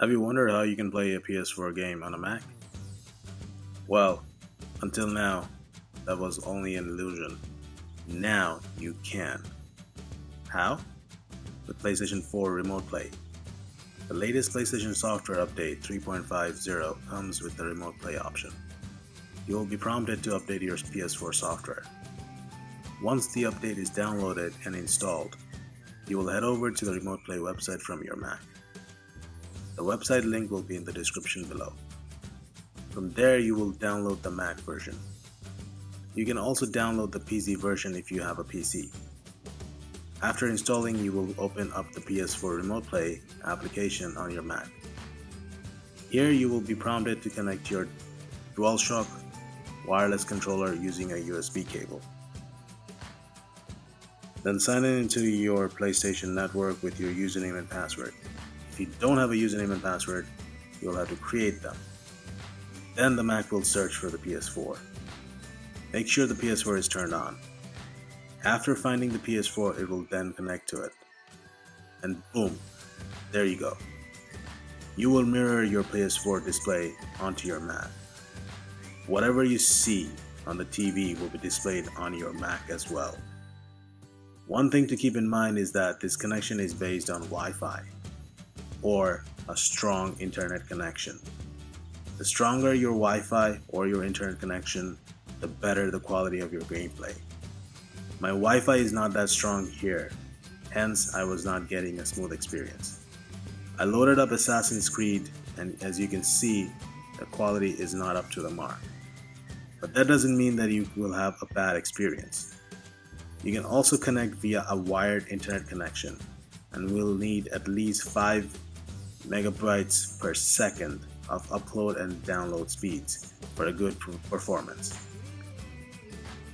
Have you wondered how you can play a PS4 game on a Mac? Well, until now, that was only an illusion. Now you can. How? With PlayStation 4 Remote Play. The latest PlayStation software update 3.50 comes with the Remote Play option. You will be prompted to update your PS4 software. Once the update is downloaded and installed, you will head over to the Remote Play website from your Mac. The website link will be in the description below. From there, you will download the Mac version. You can also download the PC version if you have a PC. After installing, you will open up the PS4 Remote Play application on your Mac. Here you will be prompted to connect your DualShock wireless controller using a USB cable. Then sign in into your PlayStation network with your username and password. If you don't have a username and password, you'll have to create them. Then the Mac will search for the PS4. Make sure the PS4 is turned on. After finding the PS4, it will then connect to it. And boom, there you go. You will mirror your PS4 display onto your Mac. Whatever you see on the TV will be displayed on your Mac as well. One thing to keep in mind is that this connection is based on Wi Fi or a strong internet connection. The stronger your Wi Fi or your internet connection, the better the quality of your gameplay. My Wi Fi is not that strong here, hence, I was not getting a smooth experience. I loaded up Assassin's Creed, and as you can see, the quality is not up to the mark. But that doesn't mean that you will have a bad experience. You can also connect via a wired internet connection and will need at least 5 megabytes per second of upload and download speeds for a good performance.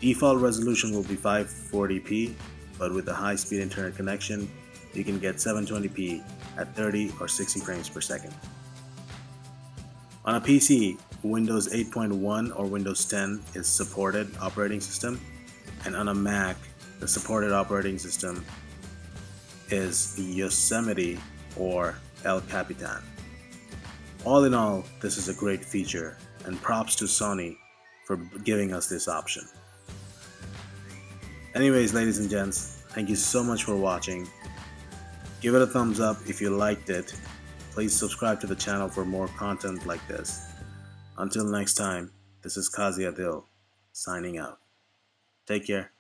Default resolution will be 540p, but with a high-speed internet connection, you can get 720p at 30 or 60 frames per second. On a PC, Windows 8.1 or Windows 10 is supported operating system, and on a Mac, the supported operating system is Yosemite or El Capitan. All in all, this is a great feature, and props to Sony for giving us this option. Anyways, ladies and gents, thank you so much for watching. Give it a thumbs up if you liked it. Please subscribe to the channel for more content like this. Until next time, this is Qazi Adil, signing out. Take care.